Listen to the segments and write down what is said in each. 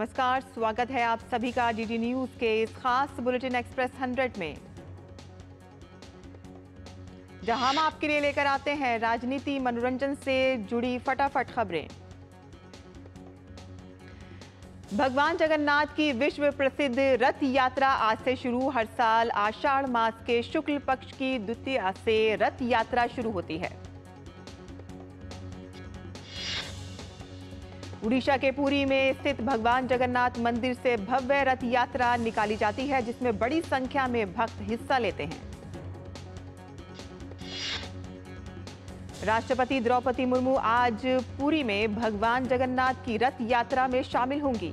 नमस्कार, स्वागत है आप सभी का डीडी न्यूज़ के इस खास बुलेटिन एक्सप्रेस 100 में। जहाँ हम आपके लिए लेकर आते हैं राजनीति मनोरंजन से जुड़ी फटाफट खबरें। भगवान जगन्नाथ की विश्व प्रसिद्ध रथ यात्रा आज से शुरू। हर साल आषाढ़ मास के शुक्ल पक्ष की द्वितीय से रथ यात्रा शुरू होती है। उड़ीसा के पुरी में स्थित भगवान जगन्नाथ मंदिर से भव्य रथ यात्रा निकाली जाती है, जिसमें बड़ी संख्या में भक्त हिस्सा लेते हैं। राष्ट्रपति द्रौपदी मुर्मू आज पुरी में भगवान जगन्नाथ की रथ यात्रा में शामिल होंगी।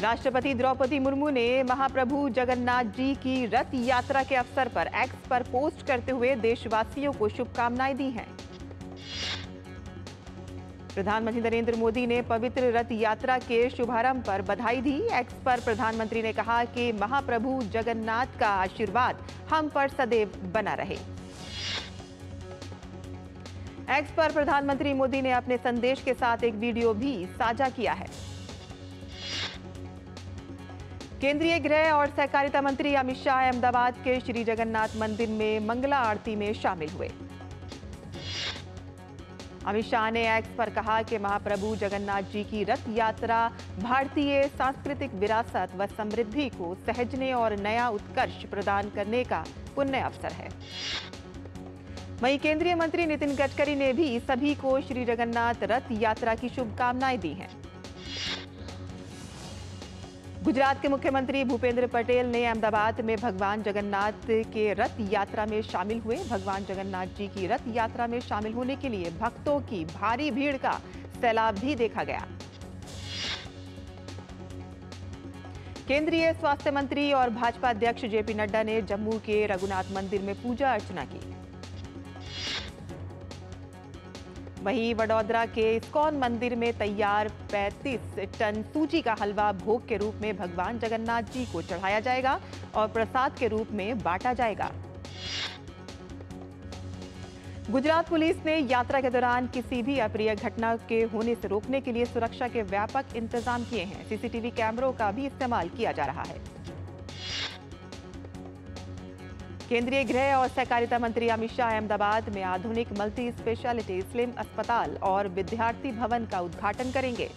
राष्ट्रपति द्रौपदी मुर्मू ने महाप्रभु जगन्नाथ जी की रथ यात्रा के अवसर पर एक्स पर पोस्ट करते हुए देशवासियों को शुभकामनाएँ दी हैं। प्रधानमंत्री नरेंद्र मोदी ने पवित्र रथ यात्रा के शुभारंभ पर बधाई दी। एक्स पर प्रधानमंत्री ने कहा कि महाप्रभु जगन्नाथ का आशीर्वाद हम पर सदैव बना रहे। एक्स पर प्रधानमंत्री मोदी ने अपने संदेश के साथ एक वीडियो भी साझा किया है। केंद्रीय गृह और सहकारिता मंत्री अमित शाह अहमदाबाद के श्री जगन्नाथ मंदिर में मंगला आरती में शामिल हुए। अमित शाह ने एक्स पर कहा कि महाप्रभु जगन्नाथ जी की रथ यात्रा भारतीय सांस्कृतिक विरासत व समृद्धि को सहजने और नया उत्कर्ष प्रदान करने का पुण्य अवसर है। वही केंद्रीय मंत्री नितिन गडकरी ने भी सभी को श्री जगन्नाथ रथ यात्रा की शुभकामनाएँ दी हैं। गुजरात के मुख्यमंत्री भूपेंद्र पटेल ने अहमदाबाद में भगवान जगन्नाथ के रथ यात्रा में शामिल हुए। भगवान जगन्नाथ जी की रथ यात्रा में शामिल होने के लिए भक्तों की भारी भीड़ का सैलाब भी देखा गया। केंद्रीय स्वास्थ्य मंत्री और भाजपा अध्यक्ष जेपी नड्डा ने जम्मू के रघुनाथ मंदिर में पूजा अर्चना की। वहीं वडोदरा के इस्कॉन मंदिर में तैयार 35 टन सूजी का हलवा भोग के रूप में भगवान जगन्नाथ जी को चढ़ाया जाएगा और प्रसाद के रूप में बांटा जाएगा। गुजरात पुलिस ने यात्रा के दौरान किसी भी अप्रिय घटना के होने से रोकने के लिए सुरक्षा के व्यापक इंतज़ाम किए हैं। सीसीटीवी कैमरों का भी इस्तेमाल किया जा रहा है। केंद्रीय गृह और सहकारिता मंत्री अमित शाह अहमदाबाद में आधुनिक मल्टी स्पेशलिटी स्लिम अस्पताल और विद्यार्थी भवन का उद्घाटन करेंगे।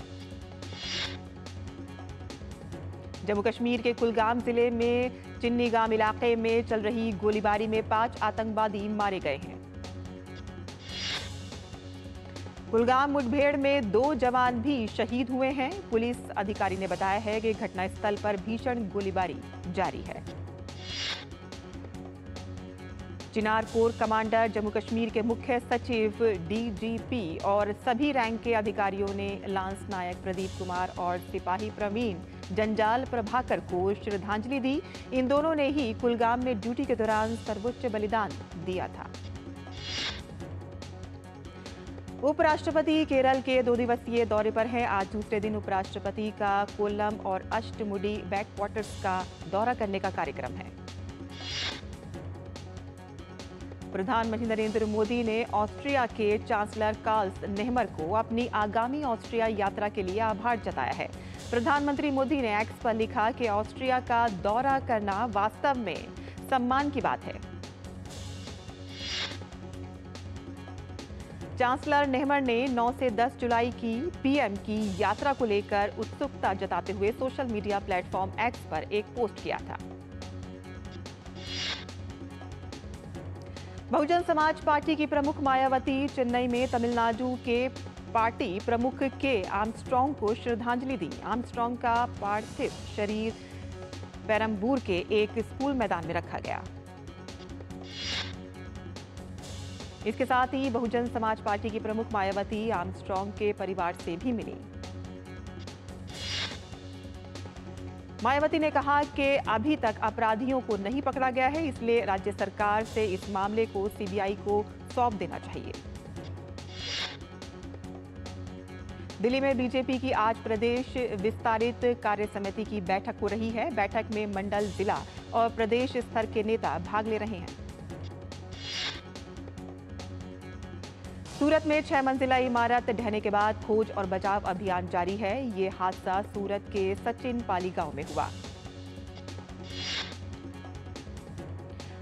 जम्मू कश्मीर के कुलगाम ज़िले में चिन्नी गाँव इलाके में चल रही गोलीबारी में पाँच आतंकवादी मारे गए हैं। कुलगाम मुठभेड़ में दो जवान भी शहीद हुए हैं। पुलिस अधिकारी ने बताया है कि घटनास्थल पर भीषण गोलीबारी जारी है। चिनार कोर कमांडर, जम्मू कश्मीर के मुख्य सचिव डीजीपी और सभी रैंक के अधिकारियों ने लांस नायक प्रदीप कुमार और सिपाही प्रवीण जंजाल प्रभाकर को श्रद्धांजलि दी। इन दोनों ने ही कुलगाम में ड्यूटी के दौरान सर्वोच्च बलिदान दिया था। उपराष्ट्रपति केरल के दो दिवसीय दौरे पर हैं। आज दूसरे दिन उपराष्ट्रपति का कोल्लम और अष्टमुडी बैकवाटर्स का दौरा करने का कार्यक्रम है। प्रधानमंत्री नरेंद्र मोदी ने ऑस्ट्रिया के चांसलर कार्ल्स नेहमर को अपनी आगामी ऑस्ट्रिया यात्रा के लिए आभार जताया है। प्रधानमंत्री मोदी ने एक्स पर लिखा कि ऑस्ट्रिया का दौरा करना वास्तव में सम्मान की बात है। चांसलर नेहमर ने 9 से 10 जुलाई की पीएम की यात्रा को लेकर उत्सुकता जताते हुए सोशल मीडिया प्लेटफॉर्म एक्स पर एक पोस्ट किया था। बहुजन समाज पार्टी की प्रमुख मायावती, चेन्नई में तमिलनाडु के पार्टी प्रमुख के आर्मस्ट्रॉन्ग को श्रद्धांजलि दी। आर्मस्ट्रॉन्ग का पार्थिव शरीर पेरम्बूर के एक स्कूल मैदान में रखा गया। इसके साथ ही बहुजन समाज पार्टी की प्रमुख मायावती आर्मस्ट्रॉन्ग के परिवार से भी मिली। मायावती ने कहा कि अभी तक अपराधियों को नहीं पकड़ा गया है, इसलिए राज्य सरकार से इस मामले को सीबीआई को सौंप देना चाहिए। दिल्ली में बीजेपी की आज प्रदेश विस्तारित कार्य समिति की बैठक हो रही है। बैठक में मंडल जिला और प्रदेश स्तर के नेता भाग ले रहे हैं। सूरत में छह मंजिला इमारत ढहने के बाद खोज और बचाव अभियान जारी है। ये हादसा सूरत के सचिन पाली गाँव में हुआ।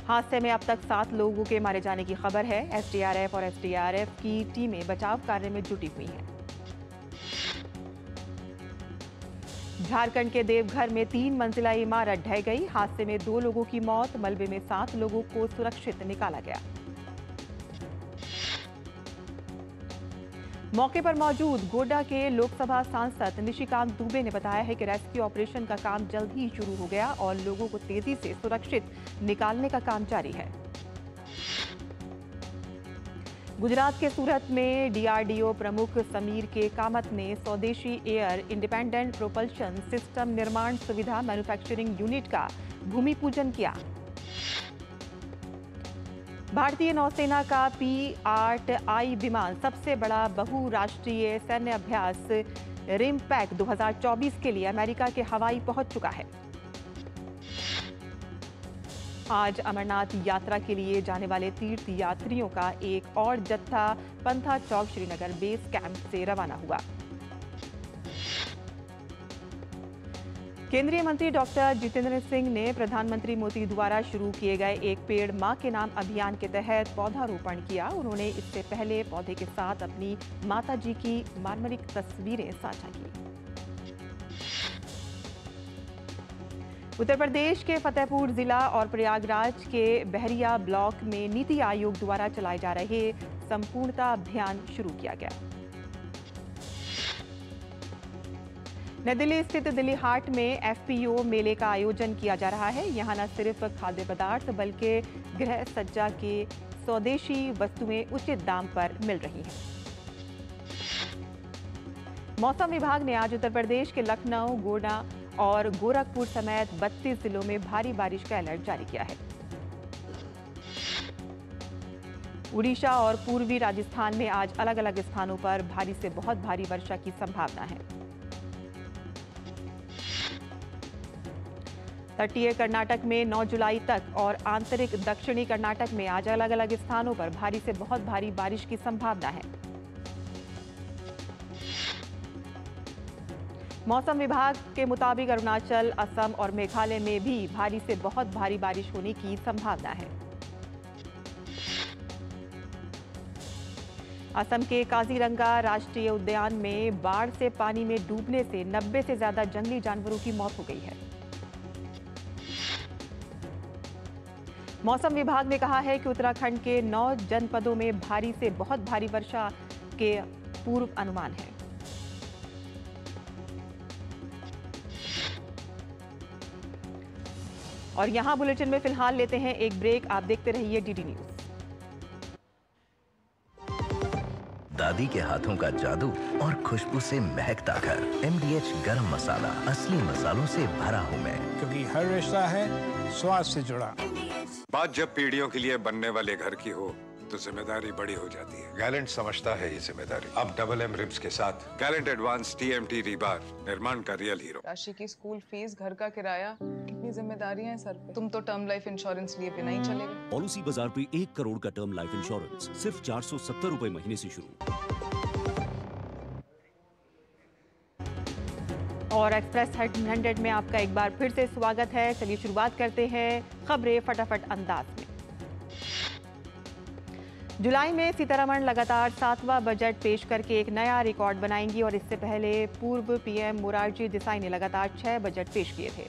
हादसे में अब तक सात लोगों के मारे जाने की खबर है। एसडीआरएफ और एसडीआरएफ की टीमें बचाव कार्य में जुटी हुई हैं। झारखंड के देवघर में तीन मंजिला इमारत ढह गई। हादसे में दो लोगों की मौत, मलबे में सात लोगों को सुरक्षित निकाला गया। मौके पर मौजूद गोड्डा के लोकसभा सांसद निशिकांत दुबे ने बताया है कि रेस्क्यू ऑपरेशन का काम जल्द ही शुरू हो गया और लोगों को तेज़ी से सुरक्षित निकालने का काम जारी है। गुजरात के सूरत में डीआरडीओ प्रमुख समीर के कामत ने स्वदेशी एयर इंडिपेंडेंट प्रोपल्शन सिस्टम निर्माण सुविधा मैन्युफैक्चरिंग यूनिट का भूमि पूजन किया। भारतीय नौसेना का पी आठ आई विमान, सबसे बड़ा बहुराष्ट्रीय सैन्य अभ्यास, रिमपैक 2024 के लिए अमेरिका के हवाई पहुँच चुका है। आज अमरनाथ यात्रा के लिए जाने वाले तीर्थ यात्रियों का एक और जत्था पंथा चौक श्रीनगर बेस कैंप से रवाना हुआ। केंद्रीय मंत्री डॉक्टर जितेंद्र सिंह ने प्रधानमंत्री मोदी द्वारा शुरू किए गए एक पेड़ माँ के नाम अभियान के तहत पौधारोपण किया। उन्होंने इससे पहले पौधे के साथ अपनी माता जी की मार्मरिक तस्वीरें साझा की। उत्तर प्रदेश के फतेहपुर जिला और प्रयागराज के बहरिया ब्लॉक में नीति आयोग द्वारा चलाए जा रहे संपूर्णता अभियान शुरू किया गया। नई दिल्ली स्थित दिल्ली हाट में एफपीओ मेले का आयोजन किया जा रहा है। यहाँ न सिर्फ़ खाद्य पदार्थ, बल्कि गृह सज्जा के स्वदेशी वस्तुएँ उचित दाम पर मिल रही हैं। मौसम विभाग ने आज उत्तर प्रदेश के लखनऊ गोडा और गोरखपुर समेत 32 जिलों में भारी बारिश का अलर्ट जारी किया है। उड़ीसा और पूर्वी राजस्थान में आज अलग अलग स्थानों पर भारी से बहुत भारी वर्षा की संभावना है। तटीय कर्नाटक में 9 जुलाई तक और आंतरिक दक्षिणी कर्नाटक में आज अलग अलग स्थानों पर भारी से बहुत भारी बारिश की संभावना है। मौसम विभाग के मुताबिक अरुणाचल, असम और मेघालय में भी भारी से बहुत भारी बारिश होने की संभावना है। असम के काजीरंगा राष्ट्रीय उद्यान में बाढ़ से पानी में डूबने से 90 से ज़्यादा जंगली जानवरों की मौत हो गई है। मौसम विभाग ने कहा है कि उत्तराखंड के नौ जनपदों में भारी से बहुत भारी वर्षा के पूर्व अनुमान है। और यहाँ बुलेटिन में फ़िलहाल लेते हैं एक ब्रेक। आप देखते रहिए डीडी न्यूज़। दादी के हाथों का जादू और खुशबू से महकता घर। एमडीएच गरम मसाला असली मसालों से भरा हूँ मैं। क्योंकि हर रिश्ता है स्वाद से जुड़ा। बात जब पीढ़ियों के लिए बनने वाले घर की हो तो ज़िम्मेदारी बड़ी हो जाती है। गैलेंट समझता है ये ज़िम्मेदारी। अब डबल एम रिब्स के साथ gallant advance T M T rebar निर्माण का रियल हीरो राशि की स्कूल फ़ीस घर का किराया कितनी जिम्मेदारियाँ हैं सर पे? तुम तो टर्म लाइफ इंश्योरेंस लिए बिना ही चलेगा। पॉलिसी बाज़ार पे एक करोड़ का टर्म लाइफ इंश्योरेंस सिर्फ़ चार सौ सत्तर रूपए महीने ऐसी शुरू। और एक्सप्रेस हंड्रेड में आपका एक बार फिर से स्वागत है। चलिए शुरुआत करते हैं खबरें फटाफट अंदाज में। जुलाई में सीतारमण लगातार सातवां बजट पेश करके एक नया रिकॉर्ड बनाएँगी और इससे पहले पूर्व पीएम मोरारजी देसाई ने लगातार छह बजट पेश किए थे।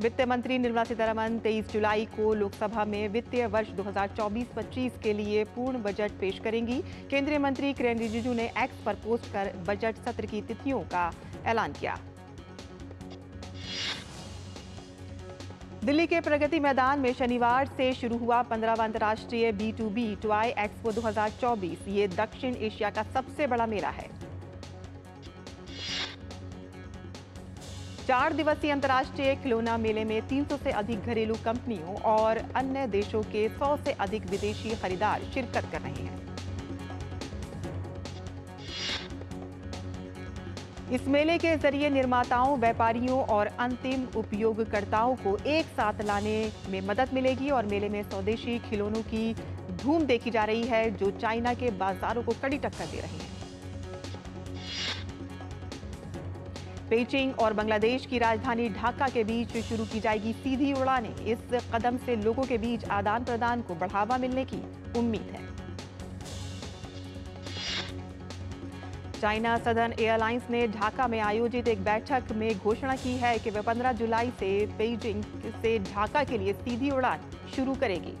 वित्त मंत्री निर्मला सीतारमन 23 जुलाई को लोकसभा में वित्तीय वर्ष 2024-25 के लिए पूर्ण बजट पेश करेंगी। केंद्रीय मंत्री किरेन रिजिजू ने एक्स पर पोस्ट कर बजट सत्र की तिथियों का ऐलान किया। दिल्ली के प्रगति मैदान में शनिवार से शुरू हुआ पंद्रहवा अंतर्राष्ट्रीय बी टू बी ट्वाई एक्सपो 2024 ये दक्षिण एशिया का सबसे बड़ा मेला है। चार दिवसीय अंतर्राष्ट्रीय खिलौना मेले में 300 से अधिक घरेलू कंपनियों और अन्य देशों के 100 से अधिक विदेशी खरीदार शिरकत कर रहे हैं। इस मेले के ज़रिए निर्माताओं, व्यापारियों और अंतिम उपयोगकर्ताओं को एक साथ लाने में मदद मिलेगी और मेले में स्वदेशी खिलौनों की धूम देखी जा रही है, जो चाइना के बाजारों को कड़ी टक्कर दे रही है। पेचिंग और बांग्लादेश की राजधानी ढाका के बीच शुरू की जाएगी सीधी उड़ानें। इस कदम से लोगों के बीच आदान प्रदान को बढ़ावा मिलने की उम्मीद है। चाइना सदर्न एयरलाइंस ने ढाका में आयोजित एक बैठक में घोषणा की है कि वह 15 जुलाई से पेजिंग से ढाका के लिए सीधी उड़ान शुरू करेगी।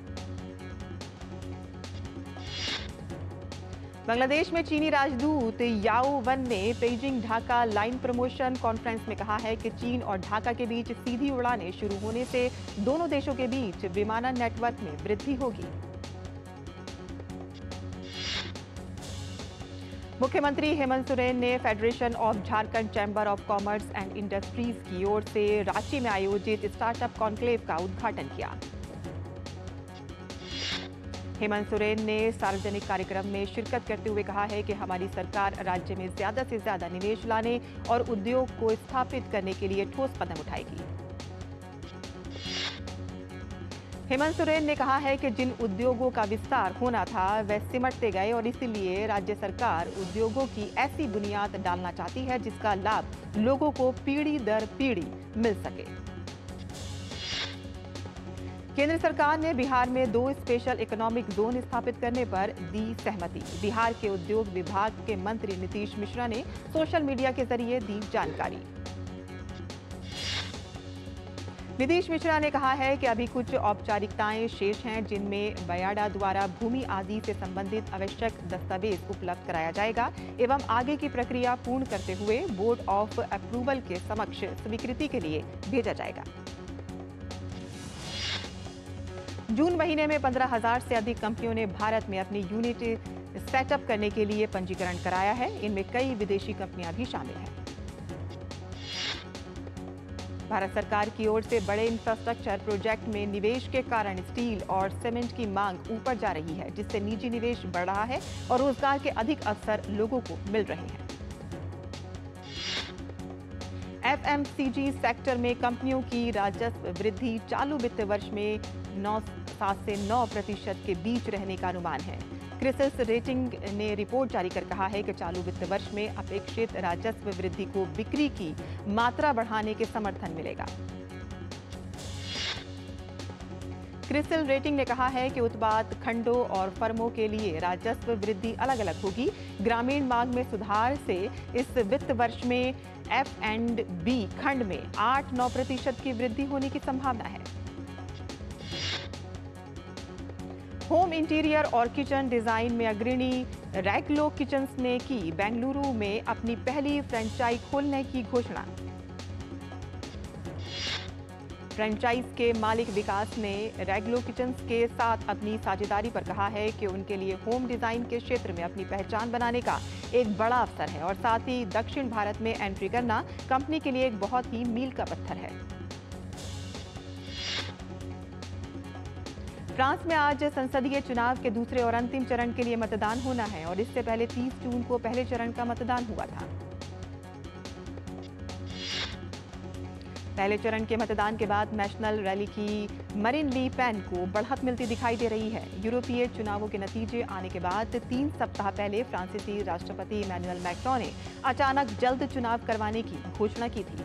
बांग्लादेश में चीनी राजदूत याओ वन ने Peking Dhaka line promotion conference में कहा है कि चीन और ढाका के बीच सीधी उड़ानें शुरू होने से दोनों देशों के बीच विमानन नेटवर्क में वृद्धि होगी। मुख्यमंत्री हेमंत सोरेन ने federation of Jharkhand chamber of commerce and industries की ओर से रांची में आयोजित स्टार्टअप कॉन्क्लेव का उद्घाटन किया। हेमंत सोरेन ने सार्वजनिक कार्यक्रम में शिरकत करते हुए कहा है कि हमारी सरकार राज्य में ज़्यादा से ज़्यादा निवेश लाने और उद्योग को स्थापित करने के लिए ठोस कदम उठाएगी। हेमंत सोरेन ने कहा है कि जिन उद्योगों का विस्तार होना था वह सिमटते गए और इसीलिए राज्य सरकार उद्योगों की ऐसी बुनियाद डालना चाहती है जिसका लाभ लोगों को पीढ़ी दर पीढ़ी मिल सके। केंद्र सरकार ने बिहार में दो स्पेशल इकोनॉमिक जोन स्थापित करने पर दी सहमति। बिहार के उद्योग विभाग के मंत्री नीतीश मिश्रा ने सोशल मीडिया के ज़रिए दी जानकारी। नीतीश मिश्रा ने कहा है कि अभी कुछ औपचारिकताएँ शेष हैं, जिनमें बयाडा द्वारा भूमि आदि से संबंधित आवश्यक दस्तावेज़ उपलब्ध कराया जाएगा एवं आगे की प्रक्रिया पूर्ण करते हुए बोर्ड ऑफ़ अप्रूवल के समक्ष स्वीकृति के लिए भेजा जाएगा। जून महीने में पंद्रह हज़ार से अधिक कंपनियों ने भारत में अपनी यूनिट सेटअप करने के लिए पंजीकरण कराया है। इनमें कई विदेशी कंपनियाँ भी शामिल हैं। भारत सरकार की ओर से बड़े इंफ्रास्ट्रक्चर प्रोजेक्ट में निवेश के कारण स्टील और सीमेंट की मांग ऊपर जा रही है, जिससे निजी निवेश बढ़ रहा है और रोज़गार के अधिक अवसर लोगों को मिल रहे हैं। एफएमसीजी सेक्टर में कंपनियों की राजस्व वृद्धि चालू वित्त वर्ष में नौ सात से नौ प्रतिशत के बीच रहने का अनुमान है। क्रिसिस रेटिंग ने रिपोर्ट जारी कर कहा है कि चालू वित्त वर्ष में अपेक्षित राजस्व वृद्धि को बिक्री की मात्रा बढ़ाने के समर्थन मिलेगा। क्रिसिल रेटिंग ने कहा है कि उत्पाद, खंडों और फर्मों के लिए राजस्व वृद्धि अलग अलग होगी। ग्रामीण मांग में सुधार से इस वित्त वर्ष में एफ़ एंड बी खंड में आठ नौ प्रतिशत की वृद्धि होने की संभावना है। होम इंटीरियर और किचन डिज़ाइन में अग्रणी रैगलो किचन्स ने की बेंगलुरु में अपनी पहली फ्रेंचाइज खोलने की घोषणा। फ्रेंचाइज के मालिक विकास ने रेगलो किचन्स के साथ अपनी साझेदारी पर कहा है कि उनके लिए होम डिज़ाइन के क्षेत्र में अपनी पहचान बनाने का एक बड़ा अवसर है और साथ ही दक्षिण भारत में एंट्री करना कंपनी के लिए एक बहुत ही मील का पत्थर है। फ्रांस में आज संसदीय चुनाव के दूसरे और अंतिम चरण के लिए मतदान होना है और इससे पहले 30 जून को पहले चरण का मतदान हुआ था। पहले चरण के मतदान के बाद नेशनल रैली की मरिन ली पेन को बढ़त मिलती दिखाई दे रही है। यूरोपीय चुनावों के नतीजे आने के बाद तीन सप्ताह पहले फ्रांसीसी राष्ट्रपति इमैनुअल मैक्रोन ने अचानक जल्द चुनाव करवाने की घोषणा की थी।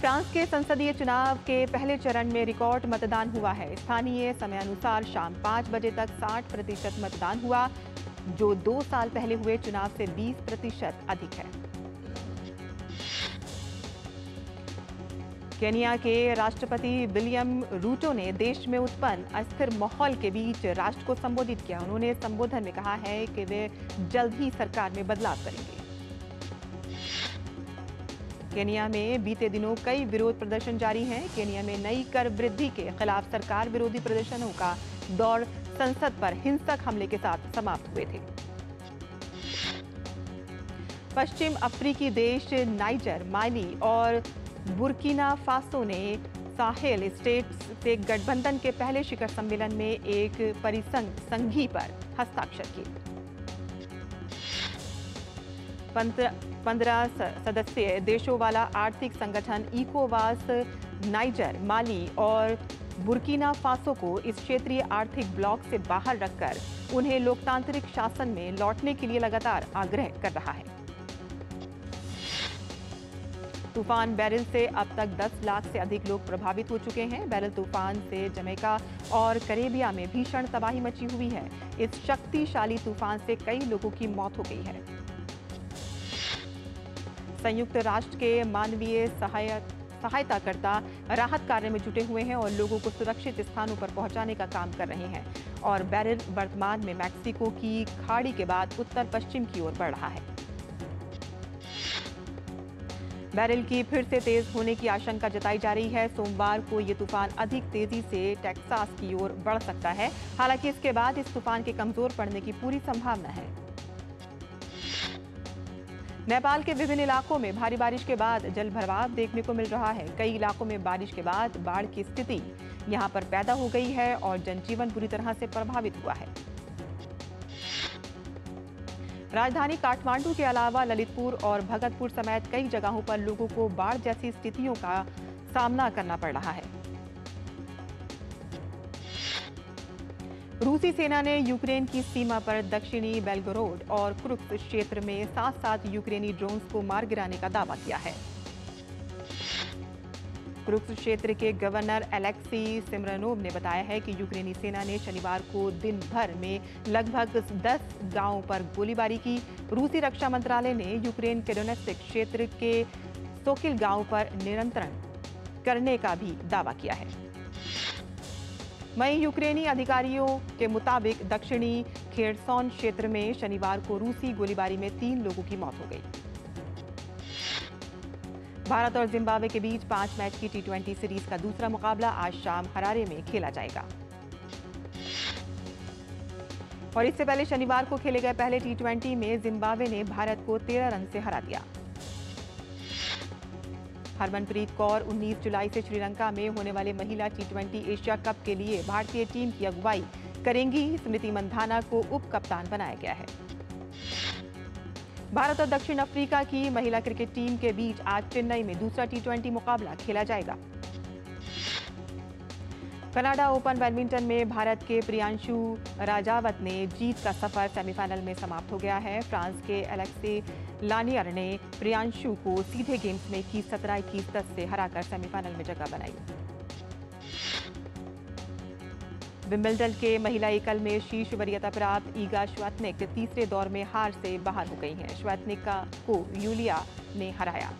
फ्रांस के संसदीय चुनाव के पहले चरण में रिकॉर्ड मतदान हुआ है। स्थानीय समयानुसार शाम पाँच बजे तक 60 प्रतिशत मतदान हुआ, जो दो साल पहले हुए चुनाव से 20 प्रतिशत अधिक है। केनिया के राष्ट्रपति विलियम रूटो ने देश में उत्पन्न अस्थिर माहौल के बीच राष्ट्र को संबोधित किया। उन्होंने संबोधन में कहा है कि वे जल्द ही सरकार में बदलाव करेंगे। केनिया में बीते दिनों कई विरोध प्रदर्शन जारी हैं। केनिया में नई कर वृद्धि के खिलाफ सरकार विरोधी प्रदर्शनों का दौर संसद पर हिंसक हमले के साथ समाप्त हुए थे। पश्चिम अफ्रीकी देश नाइजर, माली और बुर्किना फासो ने साहेल स्टेट्स से गठबंधन के पहले शिखर सम्मेलन में एक परिसंघ संघी पर हस्ताक्षर किए। पंद्रह सदस्यीय देशों वाला आर्थिक संगठन इकोवास, नाइजर, माली और बुर्किना फासो को इस क्षेत्रीय आर्थिक ब्लॉक से बाहर रखकर उन्हें लोकतांत्रिक शासन में लौटने के लिए लगातार आग्रह कर रहा है। तूफ़ान बैरल से अब तक 10 लाख से अधिक लोग प्रभावित हो चुके हैं। बैरल तूफ़ान से जमैका और करेबिया में भीषण तबाही मची हुई है। इस शक्तिशाली तूफ़ान से कई लोगों की मौत हो गई है। संयुक्त राष्ट्र के मानवीय सहायक सहायताकर्ता राहत कार्य में जुटे हुए हैं और लोगों को सुरक्षित स्थानों पर पहुँचाने का काम कर रहे हैं और बैरल वर्तमान में मैक्सिको की खाड़ी के बाद उत्तर पश्चिम की ओर बढ़ रहा है। बैरल की फिर से तेज होने की आशंका जताई जा रही है। सोमवार को ये तूफ़ान अधिक तेज़ी से टेक्सास की ओर बढ़ सकता है। हालाँकि इसके बाद इस तूफ़ान के कमज़ोर पड़ने की पूरी संभावना है। नेपाल के विभिन्न इलाकों में भारी बारिश के बाद जल भराव देखने को मिल रहा है। कई इलाकों में बारिश के बाद बाढ़ की स्थिति यहाँ पर पैदा हो गई है और जनजीवन बुरी तरह से प्रभावित हुआ है। राजधानी काठमांडू के अलावा ललितपुर और भगतपुर समेत कई जगहों पर लोगों को बाढ़ जैसी स्थितियों का सामना करना पड़ रहा है। रूसी सेना ने यूक्रेन की सीमा पर दक्षिणी बेलगोरोड और क्रुक्स क्षेत्र में सात साथ यूक्रेनी ड्रोन्स को मार गिराने का दावा किया है। क्रुक्स क्षेत्र के गवर्नर एलेक्सी सिमरनोव ने बताया है कि यूक्रेनी सेना ने शनिवार को दिन भर में लगभग 10 गाँवों पर गोलीबारी की। रूसी रक्षा मंत्रालय ने यूक्रेन के डोनेस्टिक क्षेत्र के सोकिल गाँव पर नियंत्रण करने का भी दावा किया है। वहीं यूक्रेनी अधिकारियों के मुताबिक दक्षिणी खेरसौन क्षेत्र में शनिवार को रूसी गोलीबारी में तीन लोगों की मौत हो गई। भारत और जिम्बाब्वे के बीच पाँच मैच की टी सीरीज़ का दूसरा मुकाबला आज शाम हरारे में खेला जाएगा। और इससे पहले शनिवार को खेले गए पहले टी में जिम्बाब्वे ने भारत को तेरह रन से हरा दिया। हरमनप्रीत कौर 19 जुलाई से श्रीलंका में होने वाले महिला टी एशिया कप के लिए भारतीय टीम की अगुवाई करेंगी। स्मृति मंधाना को उप कप्तान बनाया गया है। भारत और दक्षिण अफ्रीका की महिला क्रिकेट टीम के बीच आज चेन्नई में दूसरा टी मुकाबला खेला जाएगा। कनाडा ओपन बैडमिंटन में भारत के प्रियांशु राजावत ने जीत का सफ़र सेमीफाइनल में समाप्त हो गया है। फ्रांस के एलेक्सी लानियर ने प्रियांशु को सीधे गेम्स में इक्कीस सत्रह इक्कीस दस से हराकर सेमीफाइनल में जगह बनाई। विम्बलडन के महिला एकल में शीर्ष वरीयता प्राप्त ईगा श्वेतनिक तीसरे दौर में हार से बाहर हो गई हैं। श्वेतनिक का को यूलिया ने हराया।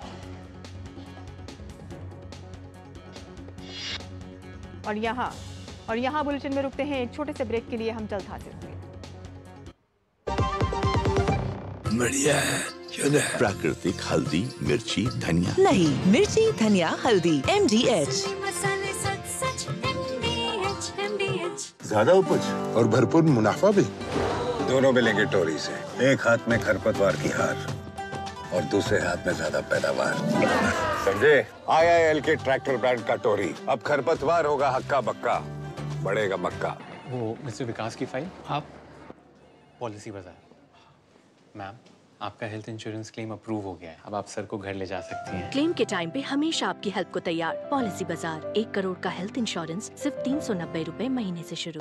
और यहाँ और यहाँ बुलेटिन में रुकते हैं एक छोटे से ब्रेक के लिए हम जल्द हाजिर होंगे। बढ़िया है प्राकृतिक हल्दी मिर्ची धनिया। नहीं मिर्ची धनिया हल्दी एम डी एच. ज़्यादा उपज और भरपूर मुनाफा भी। दोनों मिलेंगे टोरी से। एक हाथ में खरपतवार की हार। और दूसरे हाथ में ज़्यादा पैदावार। समझे आई आई एल के ट्रैक्टर ब्रांड का टोरी। अब खरपतवार होगा हक्का बक्का। बढ़ेगा मक्का। वो मिस्टर विकास की फ़ाइल आप पॉलिसी बाज़ार मैम आपका हेल्थ इंश्योरेंस क्लेम अप्रूव हो गया है। अब आप सर को घर ले जा सकती हैं। क्लेम के टाइम पे हमेशा आपकी हेल्प को तैयार। पॉलिसी बाज़ार एक करोड़ का हेल्थ इंश्योरेंस सिर्फ़ तीन सौ नब्बे रूपए महीने से शुरू।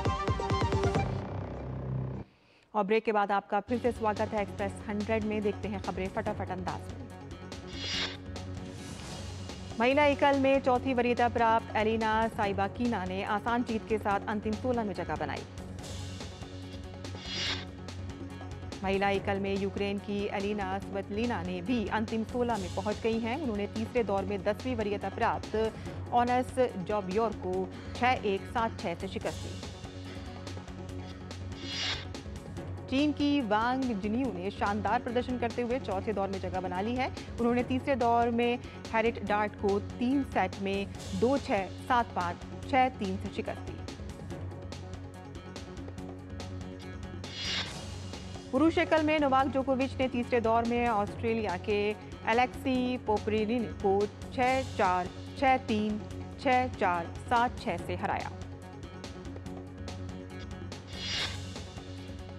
और ब्रेक के बाद आपका फिर से स्वागत है एक्सप्रेस 100 में। देखते हैं खबरें फटाफट अंदाज में। महिला एकल में चौथी वरीयता प्राप्त एलिना साइबाकीना ने आसान जीत के साथ अंतिम 16 में जगह बनाई। महिला एकल में यूक्रेन की एलिना स्वतलीना ने भी अंतिम 16 में पहुँच गई हैं। उन्होंने तीसरे दौर में दसवीं वरीयता प्राप्त ऑनस जॉबियोर को छह एक सात छह से शिकस्त दी चीन की वांग जिनियू ने शानदार प्रदर्शन करते हुए चौथे दौर में जगह बना ली है। उन्होंने तीसरे दौर में हैरिट डार्ट को तीन सेट में दो छह, सात पाँच छह तीन से शिकस्त दी। पुरुष एकल में नोवाक जोकोविच ने तीसरे दौर में ऑस्ट्रेलिया के एलेक्सी पोपरिलिन को छह चार, छह तीन, छह चार, सात छह से हराया।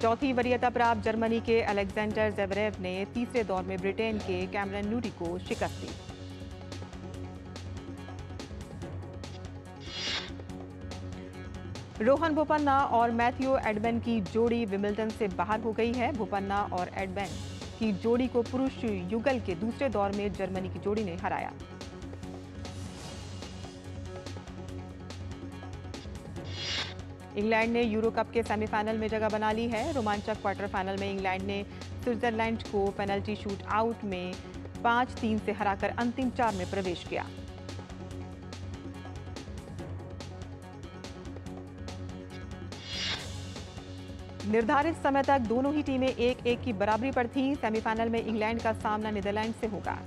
चौथी वरीयता प्राप्त जर्मनी के अलेक्जेंडर जेवरेव ने तीसरे दौर में ब्रिटेन के कैमरन न्यूरी को शिकस्त दी। रोहन बोपन्ना और मैथ्यू एडबेन की जोड़ी विमिल्टन से बाहर हो गई है। बोपन्ना और एडबेन की जोड़ी को पुरुष युगल के दूसरे दौर में जर्मनी की जोड़ी ने हराया। इंग्लैंड ने यूरो कप के सेमीफाइनल में जगह बना ली है। रोमांचक क्वार्टर फाइनल में इंग्लैंड ने स्विट्जरलैंड को पेनल्टी शूट आउट में पाँच तीन से हराकर अंतिम चार में प्रवेश किया। निर्धारित समय तक दोनों ही टीमें एक एक की बराबरी पर थीं। सेमीफाइनल में इंग्लैंड का सामना नीदरलैंड से होगा।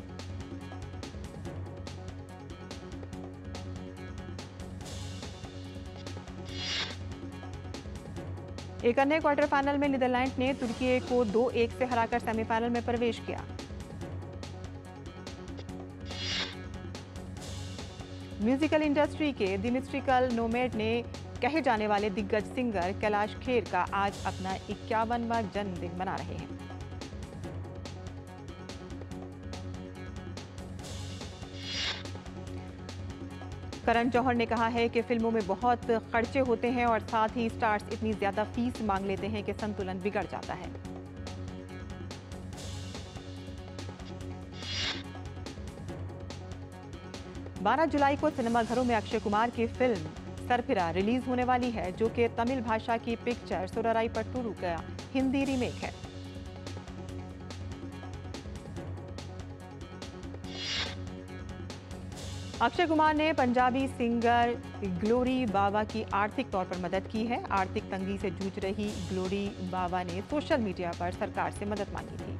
एक अन्य क्वार्टर फाइनल में नीदरलैंड ने तुर्की को दो एक से हराकर सेमीफाइनल में प्रवेश किया। म्यूजिकल इंडस्ट्री के दिमिस्ट्रिकल नोमेड ने कहे जाने वाले दिग्गज सिंगर कैलाश खेर का आज अपना इक्यावनवा जन्मदिन मना रहे हैं। करण जौहर ने कहा है कि फ़िल्मों में बहुत खर्चे होते हैं और साथ ही स्टार्स इतनी ज़्यादा फ़ीस मांग लेते हैं कि संतुलन बिगड़ जाता है। बारह जुलाई को सिनेमाघरों में अक्षय कुमार की फ़िल्म सरफिरा रिलीज़ होने वाली है, जो कि तमिल भाषा की पिक्चर सुरराई पट्टूरू का हिंदी रीमेक है। अक्षय कुमार ने पंजाबी सिंगर ग्लोरी बाबा की आर्थिक तौर पर मदद की है। आर्थिक तंगी से जूझ रही ग्लोरी बाबा ने सोशल मीडिया पर सरकार से मदद मांगी थी।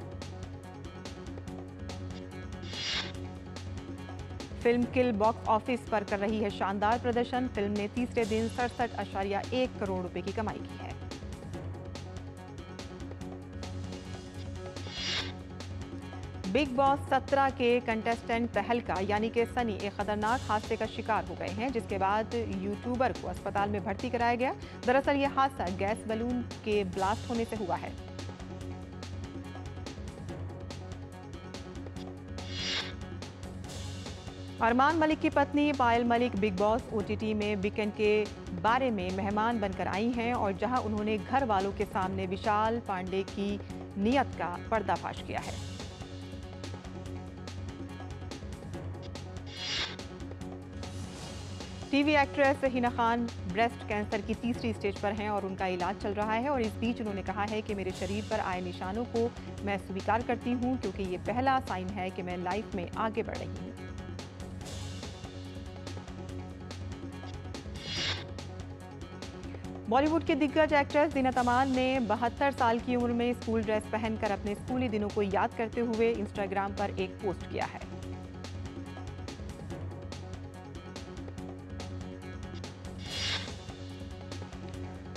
फ़िल्म किल बॉक्स ऑफ़िस पर कर रही है शानदार प्रदर्शन। फ़िल्म ने तीसरे दिन सड़सठ अशारिया एक करोड़ रुपए की कमाई की है। बिग बॉस 17 के कंटेस्टेंट तहलका यानी कि सनी, एक खतरनाक हादसे का शिकार हो गए हैं, जिसके बाद यूट्यूबर को अस्पताल में भर्ती कराया गया। दरअसल यह हादसा गैस बलून के ब्लास्ट होने से हुआ है। अरमान मलिक की पत्नी Payal Malik Bigg Boss OTT में वीकेंड के बारे में मेहमान बनकर आई हैं और जहाँ उन्होंने घर वालों के सामने विशाल पांडे की नियत का पर्दाफाश किया है। TV actress Hina Khan breast cancer की तीसरी स्टेज पर हैं और उनका इलाज चल रहा है और इस बीच उन्होंने कहा है कि मेरे शरीर पर आए निशानों को मैं स्वीकार करती हूँ, क्योंकि ये पहला साइन है कि मैं लाइफ में आगे बढ़ रही हूँ। बॉलीवुड के दिग्गज एक्ट्रेस दीना तमान ने बहत्तर साल की उम्र में स्कूल ड्रेस पहनकर अपने स्कूली दिनों को याद करते हुए इंस्टाग्राम पर एक पोस्ट किया है।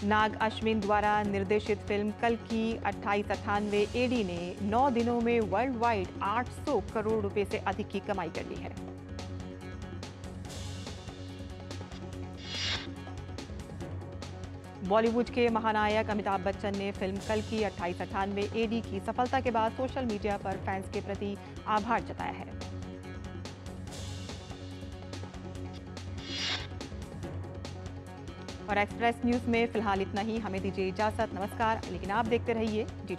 नाग अश्विन द्वारा निर्देशित फ़िल्म कल की अट्ठाईस अट्ठानवे एडी ने 9 दिनों में वर्ल्ड वाइड 800 करोड़ रुपए से अधिक की कमाई कर ली है। बॉलीवुड के महानायक अमिताभ बच्चन ने फ़िल्म कल की अट्ठाईस अट्ठानवे एडी की सफलता के बाद सोशल मीडिया पर फैंस के प्रति आभार जताया है। और एक्सप्रेस न्यूज़ में फ़िलहाल इतना ही। हमें दीजिए इजाज़त। नमस्कार। लेकिन आप देखते रहिए डी